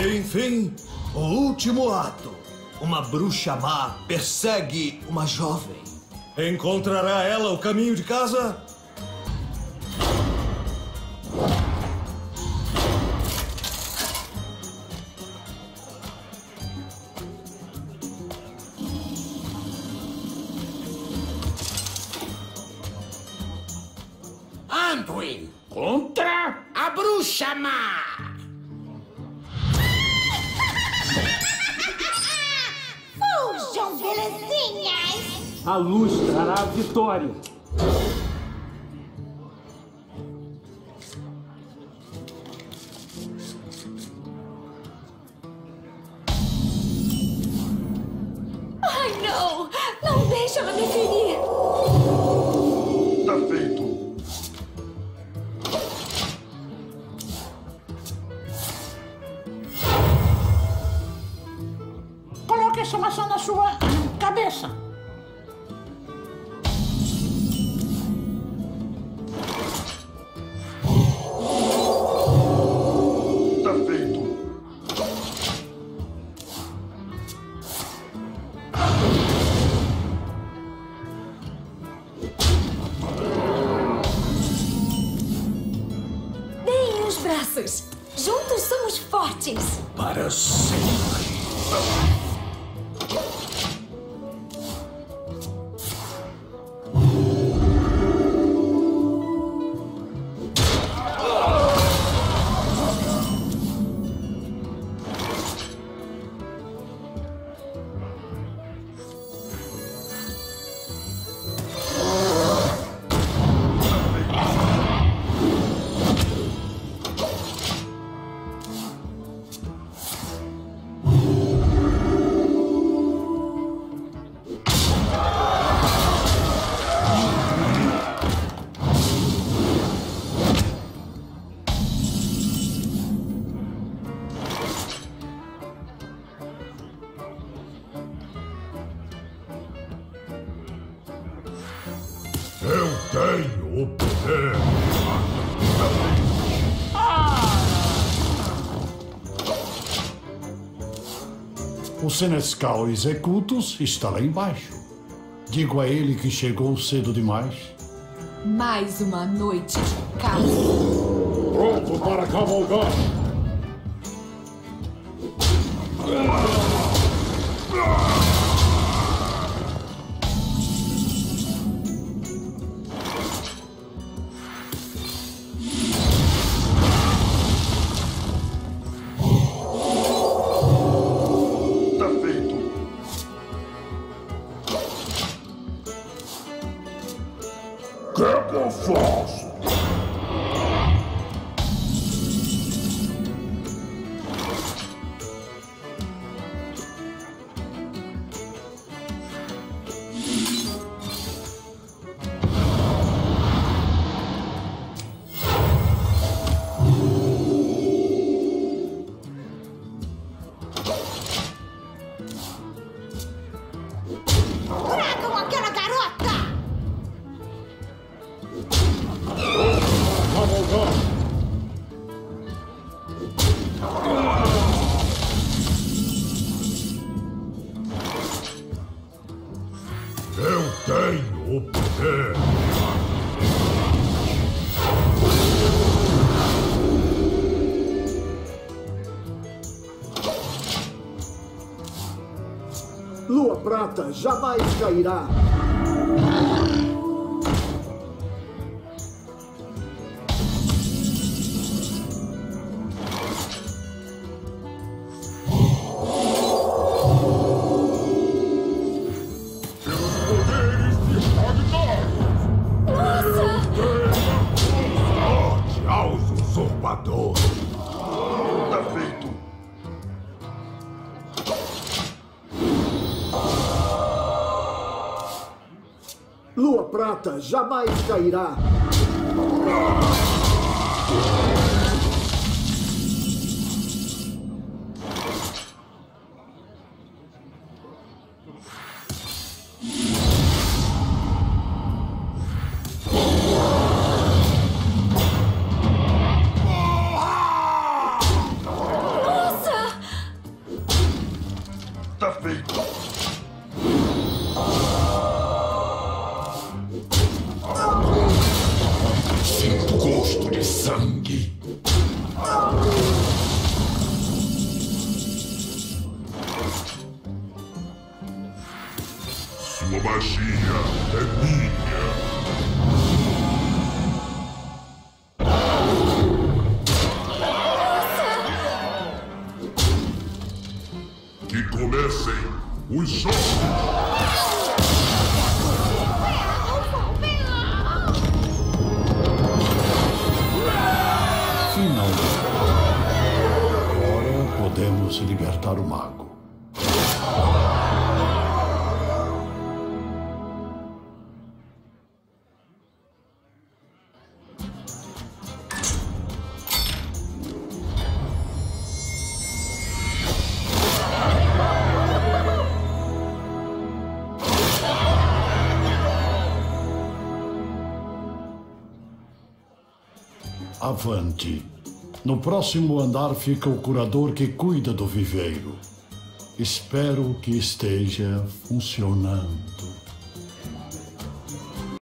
Enfim, o último ato. Uma bruxa má persegue uma jovem. Encontrará ela o caminho de casa? Anduin contra a bruxa má. Belezinhas! A luz trará a vitória. Ai, não! Não deixa ela me ferir! Tá feito. Coloque essa maçã na sua cabeça. Tá feito. Deem os braços! Juntos somos fortes! Para sempre. Eu tenho o poder. O Senescal Executus está lá embaixo. Digo a ele que chegou cedo demais. Mais uma noite de caça! Pronto para cavalgar. Tá tenho o poder. Lua Prata jamais cairá. Lua Prata jamais cairá. sangue. Sua magia é minha. Libertar o mago. Avante. No próximo andar fica o curador que cuida do viveiro. Espero que esteja funcionando.